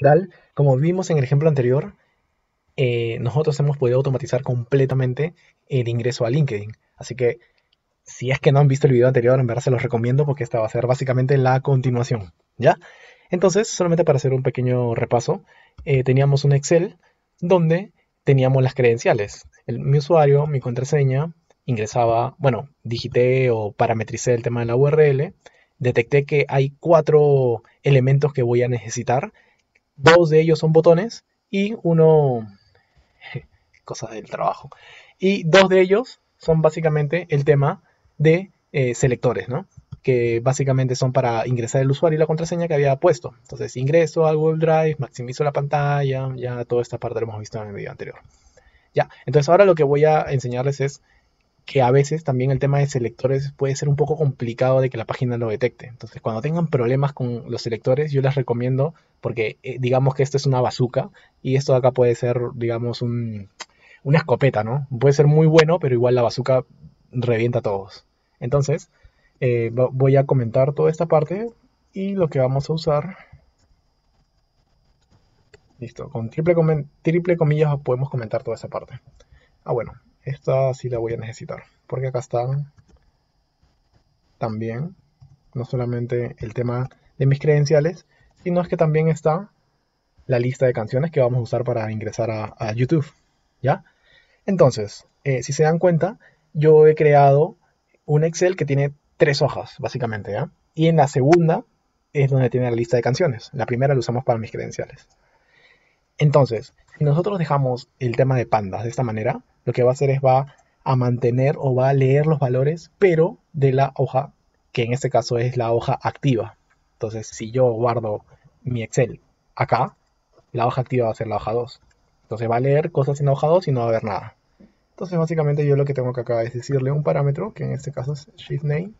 ¿Qué tal? Como vimos en el ejemplo anterior, eh, nosotros hemos podido automatizar completamente el ingreso a LinkedIn. Así que si es que no han visto el video anterior, en verdad se los recomiendo porque esta va a ser básicamente la continuación. ¿Ya? Entonces, solamente para hacer un pequeño repaso, eh, teníamos un Excel donde teníamos las credenciales. mi usuario, mi contraseña, ingresaba, bueno, digité o parametricé el tema de la URL, detecté que hay cuatro elementos que voy a necesitar. Dos de ellos son botones y uno, cosas del trabajo. Y dos de ellos son básicamente el tema de eh, selectores, ¿no? Que básicamente son para ingresar el usuario y la contraseña que había puesto. Entonces ingreso al Google Drive, maximizo la pantalla, ya toda esta parte lo hemos visto en el video anterior. Ya, entonces ahora lo que voy a enseñarles es que a veces también el tema de selectores puede ser un poco complicado de que la página lo detecte. Entonces, cuando tengan problemas con los selectores, yo les recomiendo, porque eh, digamos que esto es una bazooka y esto de acá puede ser, digamos, una escopeta, ¿no? Puede ser muy bueno, pero igual la bazooka revienta todos. Entonces, eh, voy a comentar toda esta parte y lo que vamos a usar. Listo, con triple, triple comillas podemos comentar toda esa parte. Ah, bueno, esta sí la voy a necesitar, porque acá está también, no solamente el tema de mis credenciales, sino es que también está la lista de canciones que vamos a usar para ingresar a, YouTube, ¿ya? Entonces, eh, si se dan cuenta, yo he creado un Excel que tiene tres hojas, básicamente, ¿ya? Y en la segunda es donde tiene la lista de canciones. La primera la usamos para mis credenciales. Entonces, si nosotros dejamos el tema de pandas de esta manera, lo que va a hacer es va a mantener o va a leer los valores, pero de la hoja, que en este caso es la hoja activa. Entonces, si yo guardo mi Excel acá, la hoja activa va a ser la hoja 2. Entonces va a leer cosas en la hoja 2 y no va a haber nada. Entonces, básicamente yo lo que tengo que acá es decirle un parámetro, que en este caso es shift name,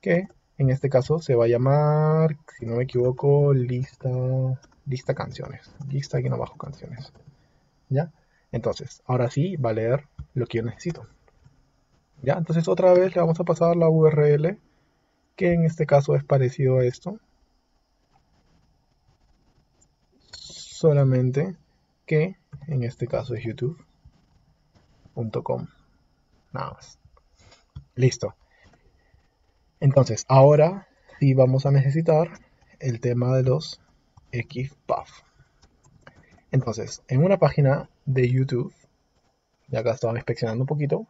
que en este caso se va a llamar, si no me equivoco, lista, lista canciones. Lista aquí no bajo canciones. ¿Ya? Entonces, ahora sí va a leer lo que yo necesito. Ya, entonces otra vez le vamos a pasar la URL, que en este caso es parecido a esto. Solamente que en este caso es youtube.com. Nada más. Listo. Entonces, ahora sí vamos a necesitar el tema de los XPath. Entonces, en una página de YouTube, ya acá estaba inspeccionando un poquito,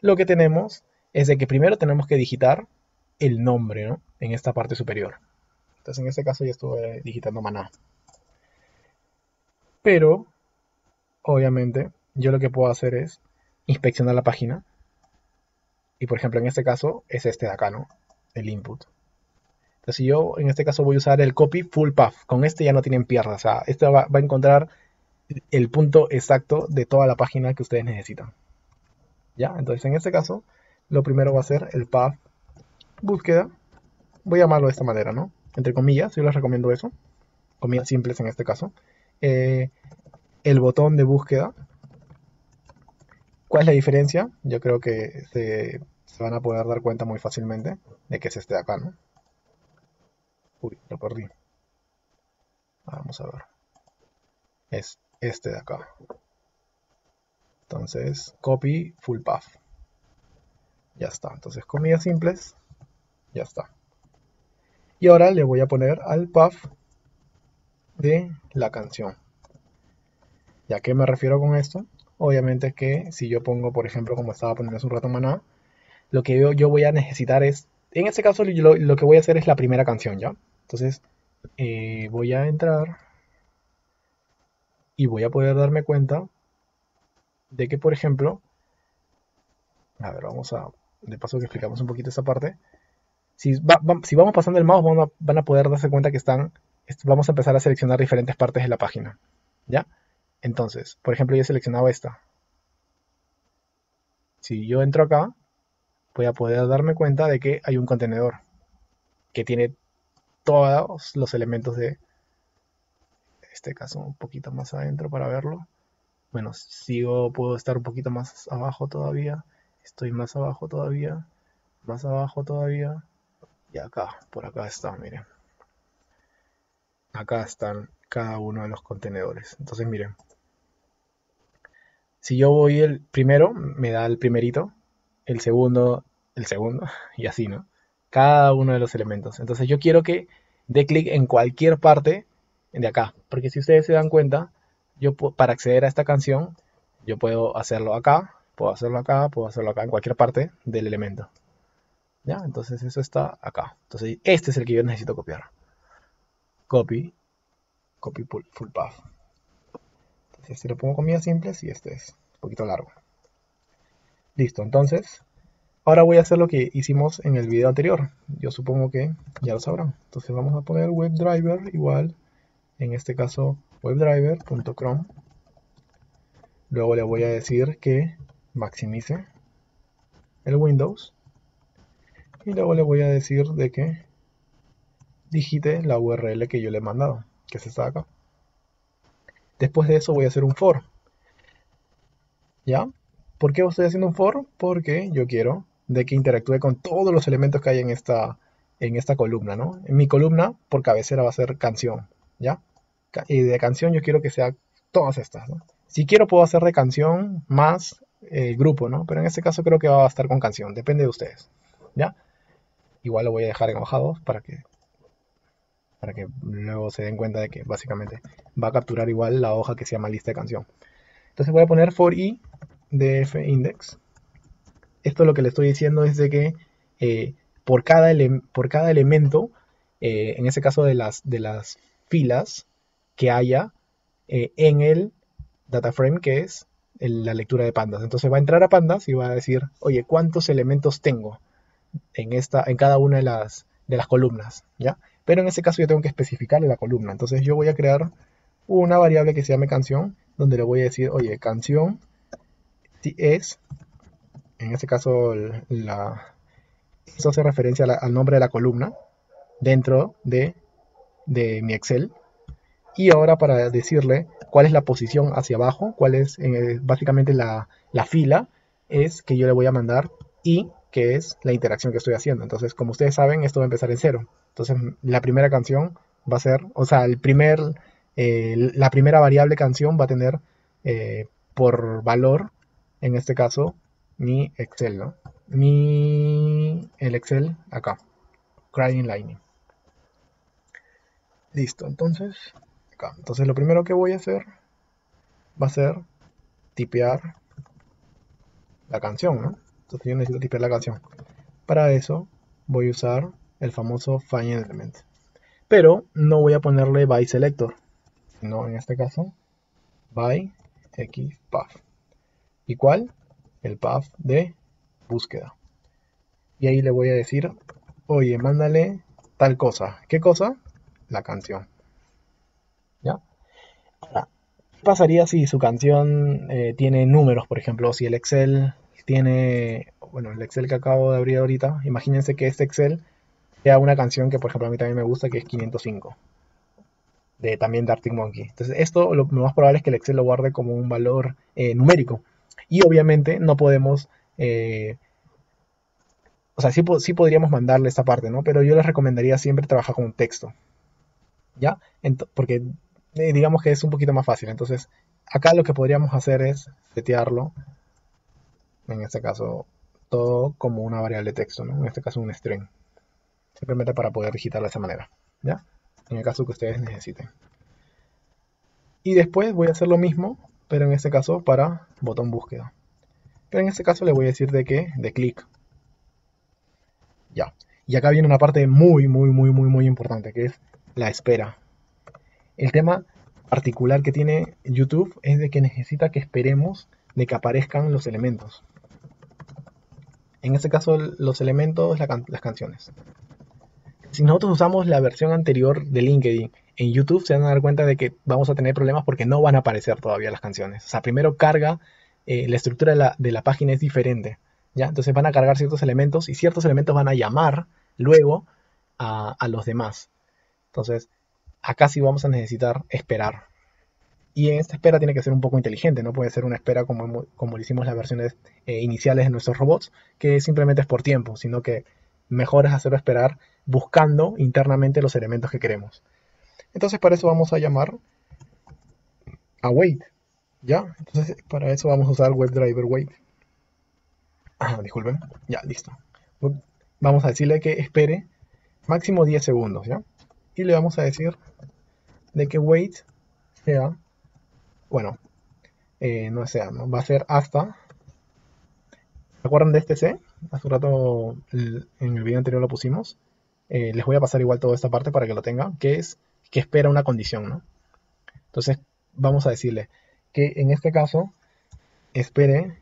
lo que tenemos es de que primero tenemos que digitar el nombre, ¿no? En esta parte superior. Entonces en este caso ya estuve digitando maná. Pero, obviamente, yo lo que puedo hacer es inspeccionar la página. Y por ejemplo, en este caso es este de acá, ¿no? El input. Entonces yo en este caso voy a usar el copy full path. Con este ya no tienen piernas. O sea, este va a encontrar el punto exacto de toda la página que ustedes necesitan. ¿Ya? Entonces, en este caso, lo primero va a ser el path búsqueda. Voy a llamarlo de esta manera, ¿no? Entre comillas, yo les recomiendo eso. Comillas simples en este caso. Eh, el botón de búsqueda. ¿Cuál es la diferencia? Yo creo que se, van a poder dar cuenta muy fácilmente de que es este de acá, ¿no? Uy, lo perdí. Vamos a ver. Es este de acá. Entonces, copy full path. Ya está. Entonces, comillas simples. Ya está. Y ahora le voy a poner al path de la canción. ¿Ya qué me refiero con esto? Obviamente que si yo pongo, por ejemplo, como estaba poniendo hace un rato maná, lo que yo, voy a necesitar es, en este caso lo, que voy a hacer es la primera canción, ¿ya? Entonces, eh, voy a entrar y voy a poder darme cuenta de que, por ejemplo, a ver, vamos a, de paso que explicamos un poquito esa parte, si, vamos pasando el mouse van a, poder darse cuenta que están, vamos a empezar a seleccionar diferentes partes de la página, ¿ya? Entonces, por ejemplo, yo he seleccionado esta. Si yo entro acá, voy a poder darme cuenta de que hay un contenedor que tiene todos los elementos de, este caso un poquito más adentro para verlo. Bueno, sigo, puedo estar un poquito más abajo todavía. Estoy más abajo todavía. Más abajo todavía. Y acá, por acá está, miren. acá están cada uno de los contenedores. Entonces miren, si yo voy el primero, me da el primerito, el segundo, el segundo, y así, ¿no? Cada uno de los elementos. Entonces yo quiero que dé clic en cualquier parte de acá, porque si ustedes se dan cuenta, yo para acceder a esta canción, yo puedo hacerlo acá, puedo hacerlo acá, puedo hacerlo acá, en cualquier parte del elemento. ¿Ya? Entonces eso está acá. Entonces este es el que yo necesito copiar. Copy, copy full path. Entonces este lo pongo comillas simples y este es un poquito largo. Listo, entonces ahora voy a hacer lo que hicimos en el video anterior. Yo supongo que ya lo sabrán. Entonces vamos a poner WebDriver igual, en este caso webdriver.chrome. Luego le voy a decir que maximice el Windows y luego le voy a decir de que digite la URL que yo le he mandado, que es esta acá. Después de eso voy a hacer un for. ¿Ya? ¿Por qué estoy haciendo un for? Porque yo quiero de que interactúe con todos los elementos que hay en esta, en esta columna, ¿no? En mi columna, por cabecera va a ser canción, ¿ya? Y de canción yo quiero que sea todas estas, ¿no? Si quiero puedo hacer de canción más el grupo, ¿no? Pero en este caso creo que va a estar con canción, depende de ustedes, ¿ya? Igual lo voy a dejar en hoja 2 para que, para que luego se den cuenta de que básicamente va a capturar igual la hoja que se llama lista de canción. Entonces voy a poner for i de f index. Esto lo que le estoy diciendo es de que eh, por, cada por cada elemento, eh, en ese caso de las, de las filas que haya eh, en el data frame, que es la lectura de pandas. Entonces va a entrar a pandas y va a decir, oye, ¿cuántos elementos tengo en, esta, en cada una de las, de las columnas? ¿ya? Pero en ese caso yo tengo que especificarle la columna. Entonces yo voy a crear una variable que se llame canción, donde le voy a decir, oye, canción es, en este caso, la, eso hace referencia al nombre de la columna dentro de, de mi Excel. Y ahora para decirle cuál es la posición hacia abajo, cuál es eh, básicamente la, fila, es que yo le voy a mandar y que es la interacción que estoy haciendo. Entonces, como ustedes saben, esto va a empezar en cero. Entonces, la primera canción va a ser, o sea, el primer, eh, la primera variable canción va a tener eh, por valor, en este caso, mi Excel, ¿no? Mi, el Excel acá, Crying Lightning. Listo, entonces entonces lo primero que voy a hacer va a ser tipear la canción, ¿no? Entonces yo necesito tipear la canción. Para eso voy a usar el famoso find element. Pero no voy a ponerle by selector, sino en este caso by x path. ¿Y cuál? El path de búsqueda. Y ahí le voy a decir, oye, mándale tal cosa. ¿Qué cosa? La canción. Ahora, ¿qué pasaría si su canción eh, tiene números, por ejemplo? Si el Excel tiene, bueno, el Excel que acabo de abrir ahorita, imagínense que este Excel sea una canción que, por ejemplo, a mí también me gusta, que es 505, de, también de Arctic Monkey. Entonces, esto lo, más probable es que el Excel lo guarde como un valor eh, numérico. Y obviamente no podemos... Eh, o sea, sí, sí, podríamos mandarle esta parte, ¿no? Pero yo les recomendaría siempre trabajar con texto. ¿Ya? porque eh, digamos que es un poquito más fácil. Entonces, acá lo que podríamos hacer es setearlo, en este caso, todo como una variable de texto, ¿no? En este caso, un string. Simplemente para poder digitarlo de esa manera, ¿ya? En el caso que ustedes necesiten. Y después voy a hacer lo mismo, pero en este caso para botón búsqueda. Pero en este caso le voy a decir de qué, de clic. Ya. Y acá viene una parte muy, muy, muy, muy, muy importante, que es la espera. El tema particular que tiene YouTube es de que necesita que esperemos de que aparezcan los elementos. En este caso, los elementos, las canciones. Si nosotros usamos la versión anterior de LinkedIn en YouTube, se van a dar cuenta de que vamos a tener problemas porque no van a aparecer todavía las canciones. O sea, primero carga, eh, la estructura de la, página es diferente. ¿ya? Entonces van a cargar ciertos elementos y ciertos elementos van a llamar luego a, a los demás. Entonces, acá sí vamos a necesitar esperar. Y en esta espera tiene que ser un poco inteligente, no puede ser una espera como, como hicimos las versiones eh, iniciales de nuestros robots, que simplemente es por tiempo, sino que mejor es hacerlo esperar buscando internamente los elementos que queremos. Entonces para eso vamos a llamar await. ¿Ya? Entonces para eso vamos a usar WebDriver wait. Ah, disculpen. Ya, listo. Vamos a decirle que espere máximo 10 segundos, ¿ya? Y le vamos a decir de que wait sea, bueno, eh, no sea, ¿no? va a ser hasta. ¿Se acuerdan de este C? Hace un rato en el video anterior lo pusimos. Eh, les voy a pasar igual toda esta parte para que lo tengan, que es que espera una condición, ¿no? Entonces vamos a decirle que en este caso espere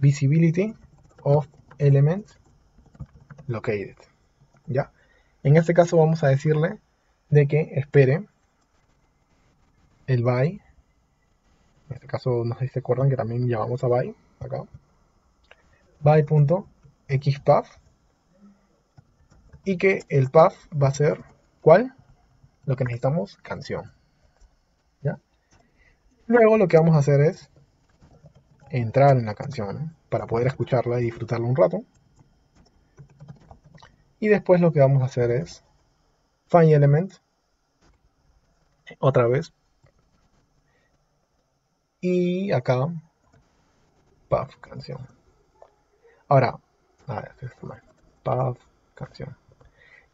visibility of element located. ¿Ya? En este caso vamos a decirle de que espere el by. En este caso, no sé si se acuerdan que también llamamos a by acá. by.xpath y que el path va a ser ¿cuál? Lo que necesitamos, canción. ¿Ya? Luego lo que vamos a hacer es entrar en la canción para poder escucharla y disfrutarla un rato. Y después lo que vamos a hacer es find element otra vez y acá path canción. Ahora, a canción.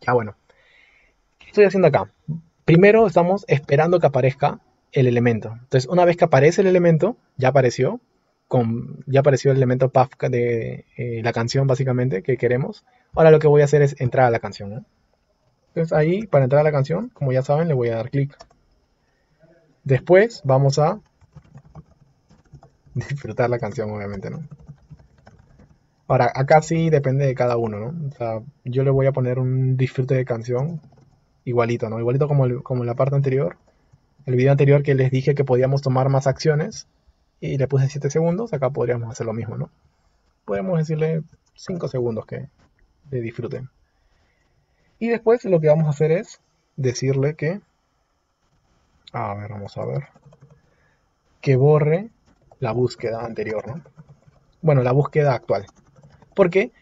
Ya bueno. ¿Qué estoy haciendo acá? Primero estamos esperando que aparezca el elemento. Entonces, una vez que aparece el elemento, ya apareció, ya apareció el elemento path de eh, la canción básicamente que queremos. Ahora lo que voy a hacer es entrar a la canción. Entonces ahí, para entrar a la canción, como ya saben, le voy a dar clic. Después vamos a disfrutar la canción, obviamente, ¿no? Ahora, acá sí depende de cada uno, ¿no? O sea, yo le voy a poner un disfrute de canción igualito, ¿no? Igualito como, como en la parte anterior. El video anterior que les dije que podíamos tomar más acciones y le puse 7 segundos, acá podríamos hacer lo mismo, ¿no? Podemos decirle 5 segundos que le disfruten. Y después lo que vamos a hacer es decirle que, a ver, vamos a ver, que borre la búsqueda anterior, ¿no? Bueno, la búsqueda actual. Porque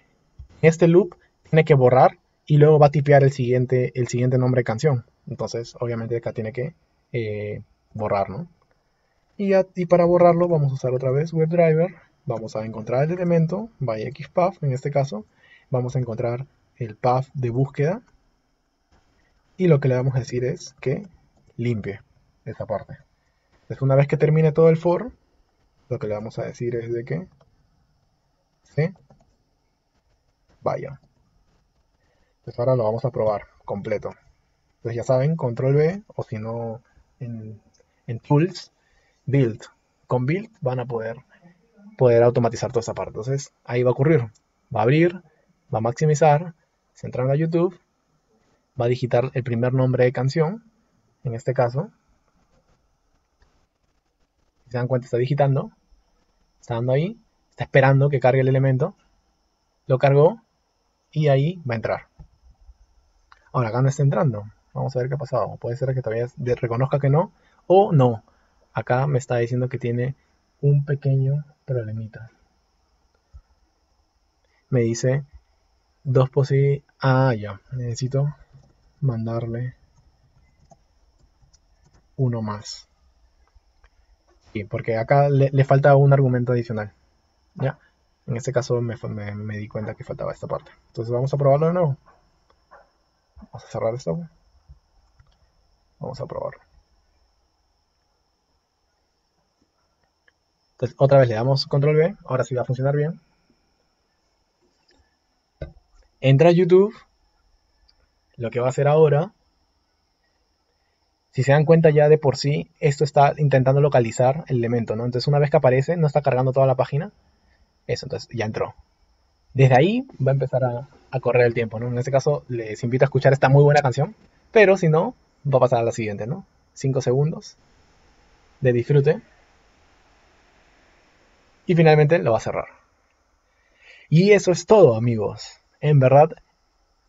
este loop tiene que borrar y luego va a tipear el siguiente, el siguiente nombre de canción. Entonces, obviamente acá tiene que eh, borrar, ¿no? Y, para borrarlo vamos a usar otra vez WebDriver. Vamos a encontrar el elemento, by XPath en este caso. Vamos a encontrar el path de búsqueda. Y lo que le vamos a decir es que limpie esa parte. Entonces una vez que termine todo el for, lo que le vamos a decir es de que se vaya. Entonces ahora lo vamos a probar completo. Entonces ya saben, control B o si no en, Tools build. Con build van a poder, poder automatizar toda esa parte. Entonces ahí va a ocurrir. Va a abrir, va a maximizar, se entra a YouTube, va a digitar el primer nombre de canción, en este caso. Si se dan cuenta, está digitando, está dando ahí, está esperando que cargue el elemento, lo cargó y ahí va a entrar. Ahora acá no está entrando. Vamos a ver qué ha pasado. Puede ser que todavía reconozca que no o no acá me está diciendo que tiene un pequeño problemita. Me dice dos posibilidades. Ah, ya. Necesito mandarle uno más. Porque acá le, falta un argumento adicional. Ya. En este caso me, me, di cuenta que faltaba esta parte. Entonces vamos a probarlo de nuevo. Vamos a cerrar esto. Vamos a probarlo. Entonces, otra vez le damos control B. Ahora sí va a funcionar bien. Entra a YouTube. Lo que va a hacer ahora. Si se dan cuenta ya de por sí, esto está intentando localizar el elemento, ¿no? Entonces una vez que aparece, no está cargando toda la página. Eso, entonces ya entró. Desde ahí va a empezar a, correr el tiempo, ¿no? En este caso les invito a escuchar esta muy buena canción. Pero si no, va a pasar a la siguiente, ¿no? 5 segundos de disfrute y finalmente lo va a cerrar. Y eso es todo, amigos. En verdad,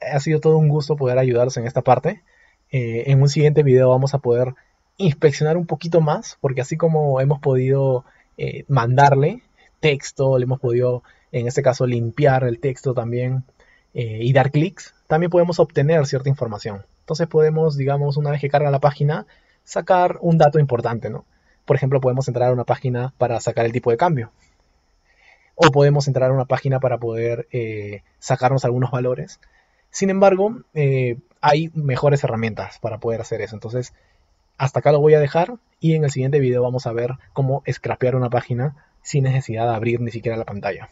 ha sido todo un gusto poder ayudaros en esta parte. Eh, en un siguiente video vamos a poder inspeccionar un poquito más, porque así como hemos podido eh, mandarle texto, le hemos podido, en este caso, limpiar el texto también eh, y dar clics, también podemos obtener cierta información. Entonces podemos, digamos, una vez que carga la página, sacar un dato importante, ¿no? Por ejemplo, podemos entrar a una página para sacar el tipo de cambio. O podemos entrar a una página para poder sacarnos algunos valores. Sin embargo, eh, hay mejores herramientas para poder hacer eso. Entonces, hasta acá lo voy a dejar y en el siguiente video vamos a ver cómo scrapear una página sin necesidad de abrir ni siquiera la pantalla.